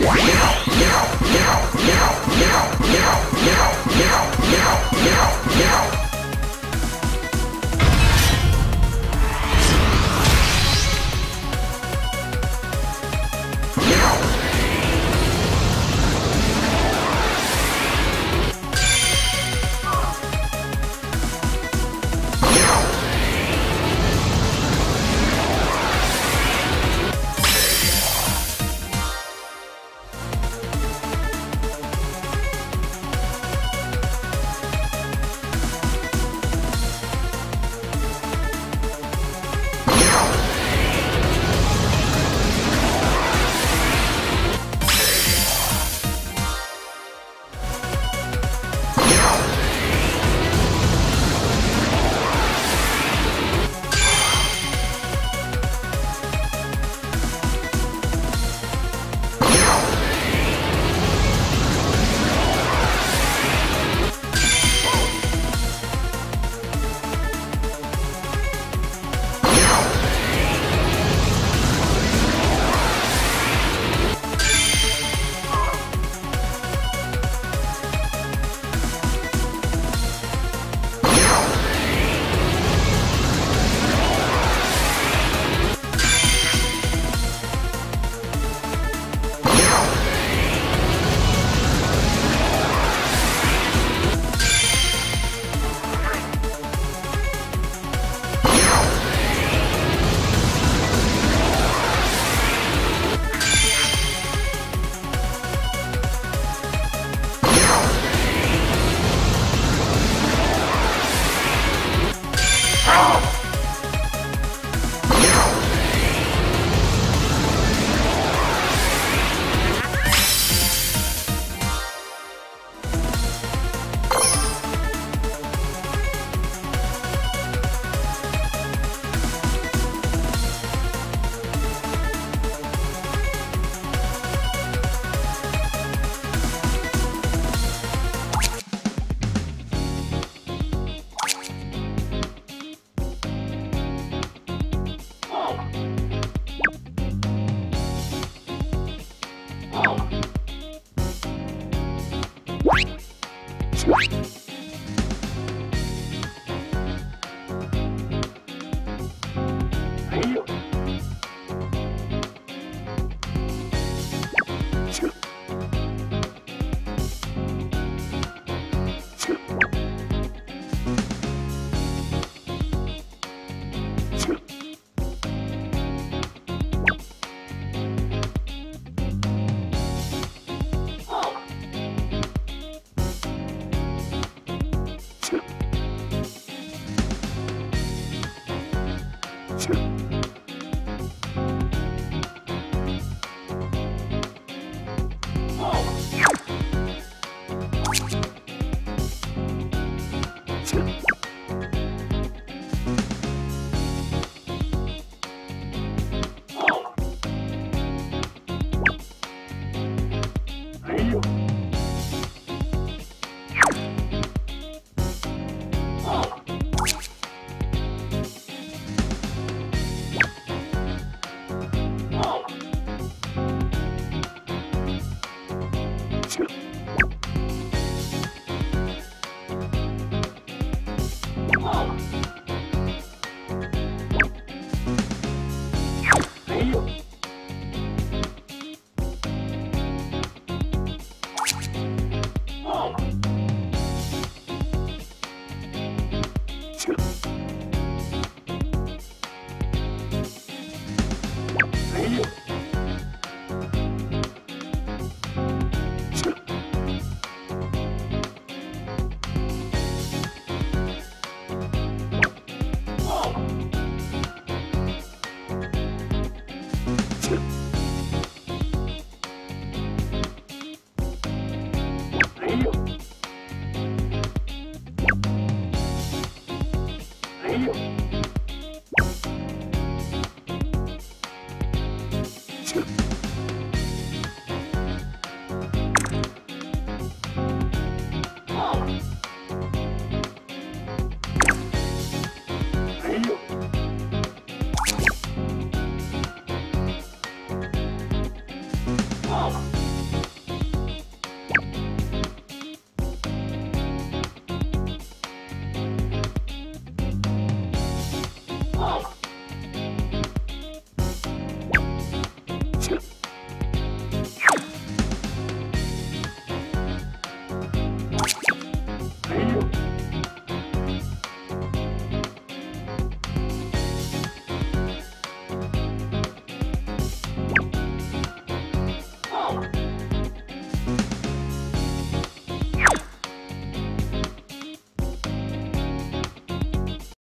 Wow.